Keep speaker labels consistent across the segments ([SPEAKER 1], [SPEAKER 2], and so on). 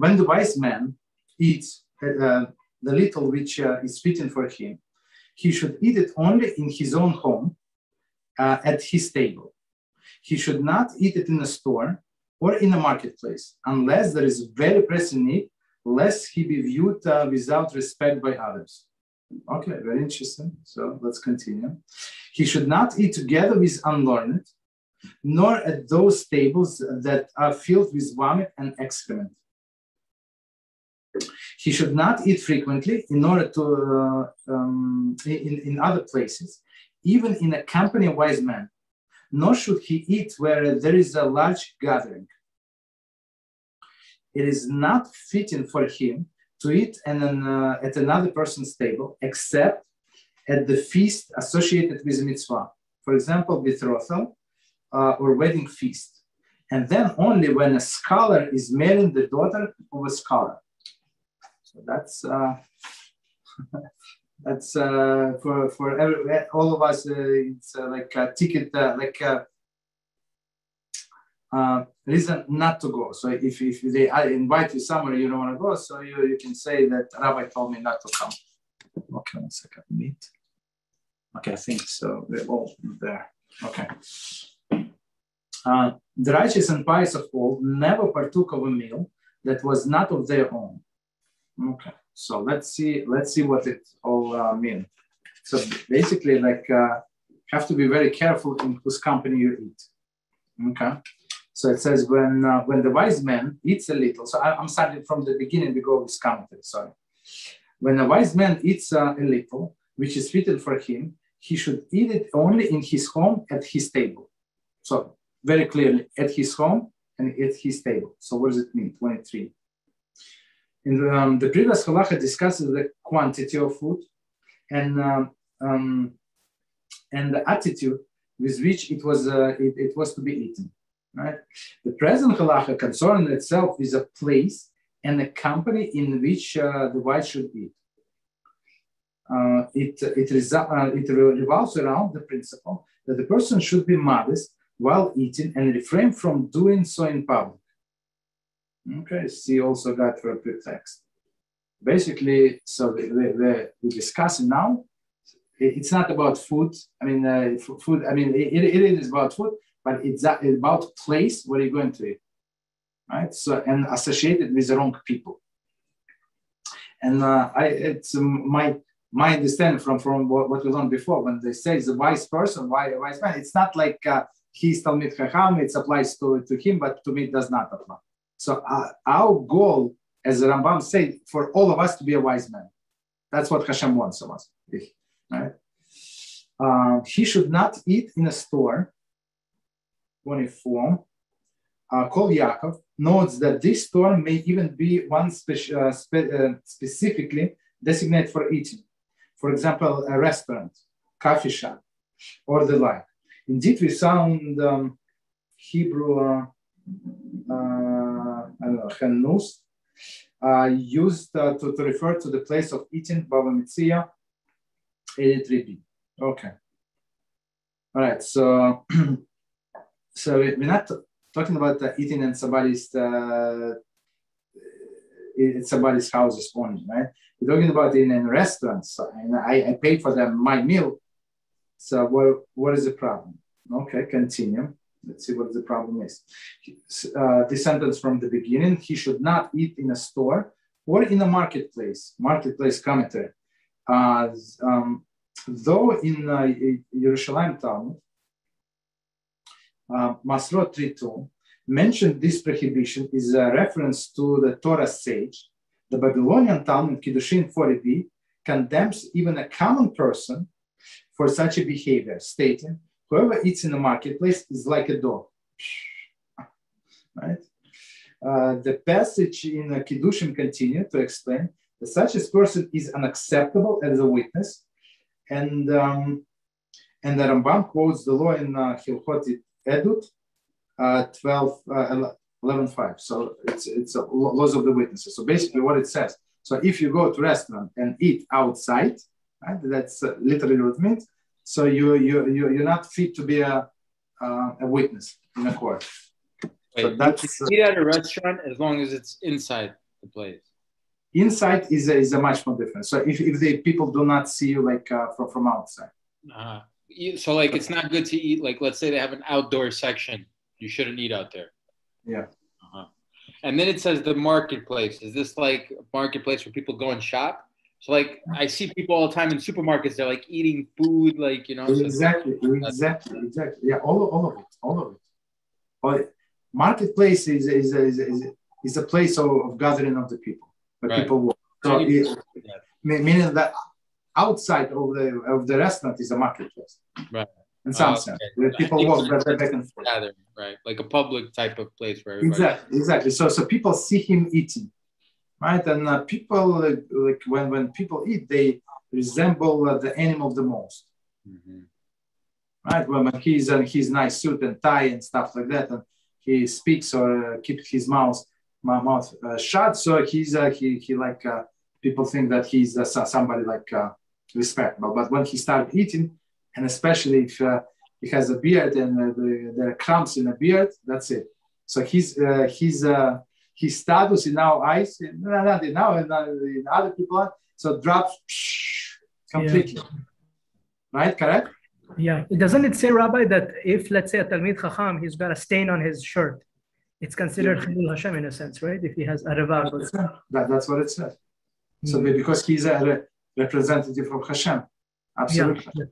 [SPEAKER 1] when the wise man eats uh, the little which uh, is fitting for him, he should eat it only in his own home uh, at his table. He should not eat it in a store or in a marketplace unless there is very pressing need, lest he be viewed uh, without respect by others. Okay, very interesting. So let's continue. He should not eat together with unlearned, nor at those tables that are filled with vomit and excrement. He should not eat frequently in order to uh, um, in, in other places, even in a company of wise men. Nor should he eat where there is a large gathering. It is not fitting for him to eat and uh, at another person's table, except at the feast associated with mitzvah. For example, betrothal uh, or wedding feast. And then only when a scholar is marrying the daughter of a scholar. So that's uh, that's uh, for for every, all of us. Uh, it's uh, like a ticket, uh, like a uh, reason not to go. So if, if they invite you somewhere you don't want to go, so you, you can say that Rabbi told me not to come. Okay, one second, meet. Okay, I think so. We're all there. Okay. Uh, the righteous and pious of old never partook of a meal that was not of their own. Okay, so let's see. Let's see what it all uh, means. So basically, like, uh, have to be very careful in whose company you eat. Okay. So it says when uh, when the wise man eats a little. So I, am starting from the beginning. We go with commentary. Sorry. When a wise man eats uh, a little, which is fitted for him, he should eat it only in his home at his table. So very clearly at his home and at his table. So what does it mean? 23. In the, um, the previous halacha discusses the quantity of food and um, um, and the attitude with which it was uh, it, it, was to be eaten. Right. The present halacha concerns itself with a place and a company in which uh, the wife should eat. Uh, it it, uh, it revolves around the principle that the person should be modest while eating and refrain from doing so in public. Okay, see also that for text. Basically, so we, we, we're discussing now, it's not about food. I mean, uh, food, I mean, it, it is about food, but it's about place where you're going to eat, right? So, and associated with the wrong people. And uh, I, it's um, my my understanding from from what, what we learned before when they say the wise person, why wise man. It's not like uh, he's Talmid Chacham. It applies to to him, but to me it does not apply. So uh, our goal, as Rambam said, for all of us to be a wise man. That's what Hashem wants of us. Right? Uh, he should not eat in a store. 24. Uh, Kol Yaakov notes that this store may even be one speci- uh, spe- uh, specifically designated for eating. For example, a restaurant, coffee shop, or the like. Indeed, we found um, Hebrew uh, Hannus, uh, used uh, to, to refer to the place of eating Baba Metzia 83b. Okay. All right. So, so we're not talking about uh, eating in somebody's uh, in somebody's house only, right? We're talking about in, in restaurants, and I, I pay for them my meal. So, what what is the problem? Okay, continue. Let's see what the problem is. Uh, the sentence from the beginning, he should not eat in a store or in a marketplace, marketplace commentary. Uh, um, though in uh, Yerushalmi Talmud, uh, Masrot 3.2 mentioned this prohibition is a reference to the Torah sage. The Babylonian Talmud Kiddushin 40b condemns even a common person for such a behavior, stating Whoever eats in the marketplace is like a dog. Right? Uh, the passage in uh, Kiddushin continue to explain that such a person is unacceptable as a witness. And, um, and the Rambam quotes the law in uh, Hilchot Edut uh, 12, uh, 11, 5. So it's, it's a laws of the witnesses. So basically what it says. So if you go to restaurant and eat outside, right, that's uh, literally what it means so you you you you're not fit to be a uh, a witness in a court.
[SPEAKER 2] Wait, that's eat at a restaurant as long as it's inside. the place?
[SPEAKER 1] Inside is a, is a much more different. So if, if the people do not see you like uh, from, from outside.
[SPEAKER 2] Uh, so like it's not good to eat. Like let's say they have an outdoor section, you shouldn't eat out there.
[SPEAKER 1] Yeah.
[SPEAKER 2] Uh-huh. And then it says the marketplace. Is this like a marketplace where people go and shop? So like I see people all the time in supermarkets. They're like eating food, like you know.
[SPEAKER 1] Exactly, exactly, exactly. Yeah, all, all of it, all of it. But marketplace is is is, is, is a place of, of gathering of the people where right. people work. So it, meaning that outside of the of the restaurant is a marketplace.
[SPEAKER 2] Right.
[SPEAKER 1] In some oh, sense, where people walk back and forth.
[SPEAKER 2] Gather, right, like a public type of place where everybody.
[SPEAKER 1] Exactly, exactly. So so people see him eating right? And uh, people uh, like when when people eat, they resemble uh, the animal the most, mm-hmm. right? When he's in his nice suit and tie and stuff like that, and he speaks or uh, keeps his mouth my mouth uh, shut, so he's uh, he he like people think that he's somebody like respectable. But when he started eating, and especially if he has a beard and the, there are crumbs in a beard, that's it. So he's he's his status in our eyes, not in now, in other people, so drops completely. Yeah. Right? Correct?
[SPEAKER 3] Yeah. Doesn't it say, Rabbi, that if, let's say, a Talmid Chacham, he's got a stain on his shirt, it's considered Chilul yeah. Hashem in a sense, right? If he has a revav.
[SPEAKER 1] That, that's what it says. So mm. because he's a re- representative of Hashem. Absolutely. Yeah.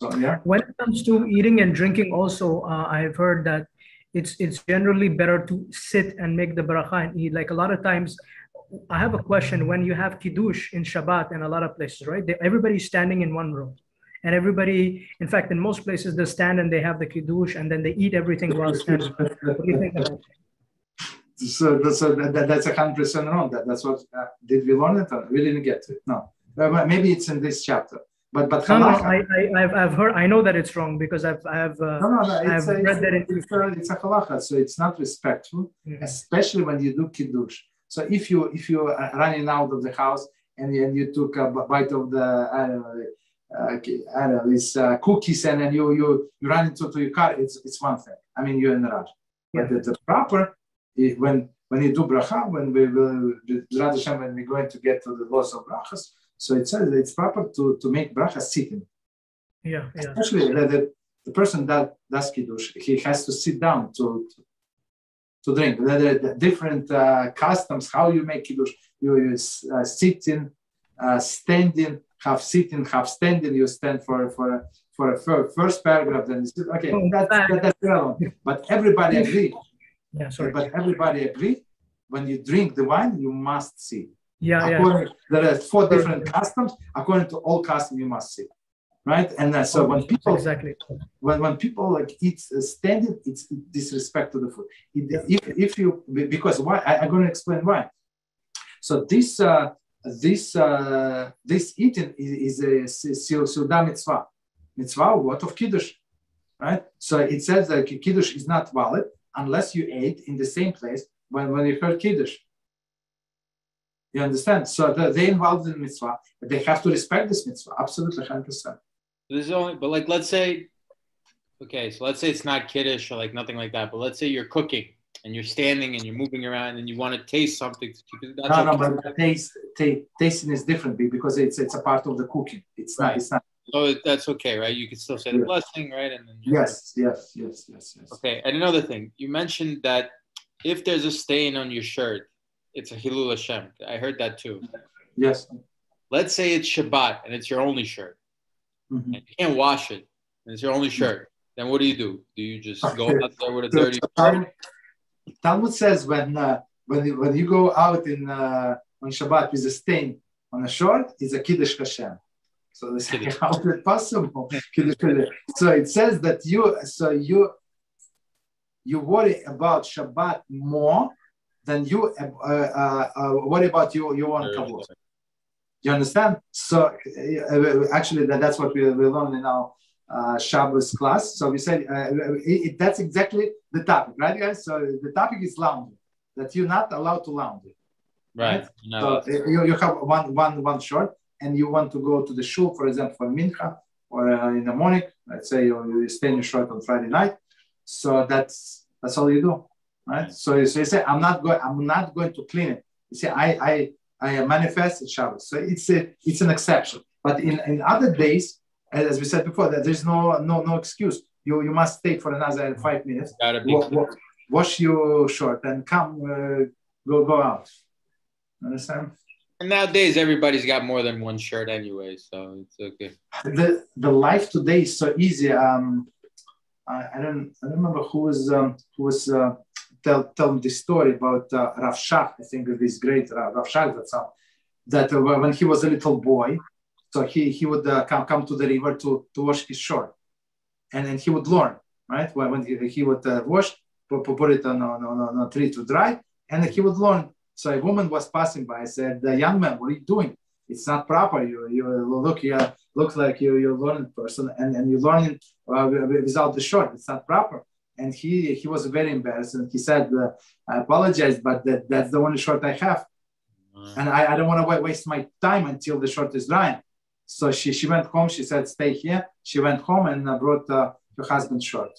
[SPEAKER 1] So, yeah.
[SPEAKER 3] When it comes to eating and drinking, also, uh, I've heard that it's it's generally better to sit and make the bracha and eat. Like a lot of times, I have a question when you have kiddush in Shabbat in a lot of places, right? They, everybody's standing in one row, and everybody, in fact, in most places, they stand and they have the kiddush and then they eat everything while standing. what do you think about that?
[SPEAKER 1] So, so that, that's a hundred percent wrong. That that's what uh, did we learn it? Or we didn't get to it. No, uh, maybe it's in this chapter. But but
[SPEAKER 3] no, no, I, I have I've heard I know that it's wrong because I've I've uh,
[SPEAKER 1] no, no, no, it's, I've a, read that it's, a, it's a halacha, so it's not respectful, mm-hmm. especially when you do kiddush. So if you if you are running out of the house and, and you took a bite of the I don't know, uh, I don't know these uh, cookies and then you you you run into to your car, it's it's one thing. I mean you're in a rush. Yeah. But the, the proper when when you do bracha, when we will when we're going to get to the laws of brachas, so it says it's proper to, to make bracha sitting.
[SPEAKER 3] Yeah, yeah.
[SPEAKER 1] Especially the, the, the person that does kiddush, he has to sit down to to, to drink. The, the, the different uh, customs, how you make kiddush, you, you uh, sitting, uh, standing, half sitting, half standing. You stand for for for a first paragraph, then sit. Okay, oh, that's that, that's relevant. But everybody agree.
[SPEAKER 3] Yeah, sorry.
[SPEAKER 1] But everybody agree. When you drink the wine, you must sit.
[SPEAKER 3] Yeah, according,
[SPEAKER 1] yeah. There are four different customs. According to all customs, you must see, right? And uh, so when people
[SPEAKER 3] exactly
[SPEAKER 1] when, when people like eat uh, standing, it's disrespect to the food. It, yeah. If if you because why I, am going to explain why. So this uh, this uh, this eating is, is a suda mitzvah. Mitzvah what of kiddush, right? So it says that kiddush is not valid unless you ate in the same place when when you heard kiddush. You understand? So the, they involved in mitzvah, they have to respect this mitzvah. Absolutely, hundred percent.
[SPEAKER 2] There's only, but like, let's say, okay, so let's say it's not kiddush or like nothing like that. But let's say you're cooking and you're standing and you're moving around and you want to taste something.
[SPEAKER 1] no, no, but taste, taste, tasting is different because it's it's a part of the cooking. It's right. not. It's not.
[SPEAKER 2] So that's okay, right? You can still say the yeah. blessing, right? And then
[SPEAKER 1] yes, yes, yes, yes, yes.
[SPEAKER 2] Okay, and another thing, you mentioned that if there's a stain on your shirt, it's a Hilul Hashem. I heard that too.
[SPEAKER 1] Yes.
[SPEAKER 2] Let's say it's Shabbat and it's your only shirt. Mm-hmm. And you can't wash it and it's your only shirt. Then what do you do? Do you just go out there with a dirty
[SPEAKER 1] Talmud, Talmud says when uh, when you, when you go out in uh, on Shabbat with a stain on a shirt, it's a Kiddush Hashem. So this how is it possible? so it says that you so you you worry about Shabbat more then you uh, uh, uh, what about you you want kavod you understand? So uh, actually that, that's what we, we learned in our uh, Shabbos class. So we said uh, it, it, that's exactly the topic right guys? So the topic is laundry that you're not allowed to laundry.
[SPEAKER 2] Right, right?
[SPEAKER 1] No. so you, you have one one one short and you want to go to the shul for example for mincha or in the morning let's say you, you stay in your short on friday night. So that's that's all you do right? So, so you say, I'm not going, I'm not going to clean it You see, I I I manifest Shabbos, so it's a it's an exception. But in, in other days, as we said before, that there's no no no excuse. You you must stay for another five minutes.
[SPEAKER 2] Gotta be
[SPEAKER 1] wa- wa- wash your shirt and come uh, go go out. Understand?
[SPEAKER 2] And nowadays, everybody's got more than one shirt anyway, so it's okay.
[SPEAKER 1] The the life today is so easy. Um, I, I don't I don't remember who was um, who was uh, tell tell me this story about uh, Rav Shach. I think this great Rav, Rav Shach that's all, that uh, when he was a little boy, so he he would uh, come come to the river to to wash his shirt, and then he would learn right when, he, he would uh, wash put, put it on on, on on a tree to dry, and he would learn. So a woman was passing by. Said, "The young man, what are you doing? It's not proper. You you look you look like you you're a learning person, and and you're learning uh, without the shirt. It's not proper." And he he was very embarrassed, and he said, uh, "I apologize, but that, that's the only short I have, and I, I don't want to waste my time until the shirt is drying." So she she went home. She said, "Stay here." She went home and uh, brought uh, her husband's shirt.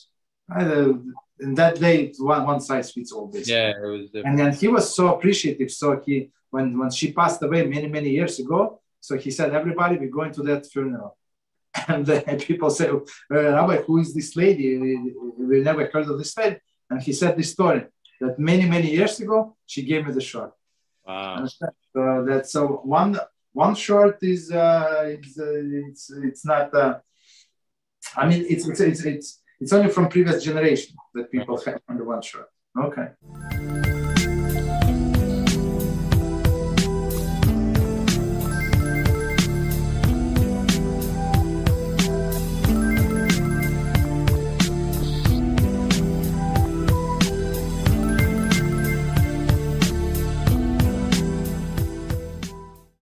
[SPEAKER 1] Uh, and that day, one one size fits all. Basically.
[SPEAKER 2] Yeah, it was. Different.
[SPEAKER 1] And then he was so appreciative. So he, when when she passed away many many years ago, so he said, "Everybody, we're going to that funeral." And people say, uh, "Rabbi, who is this lady? We, never heard of this lady." And he said this story that many many years ago she gave me the shirt.
[SPEAKER 2] Wow.
[SPEAKER 1] So that so one one short is uh, it's, uh, it's it's not. Uh, I mean, it's it's it's it's, it's only from previous generation that people have on the one short. Okay.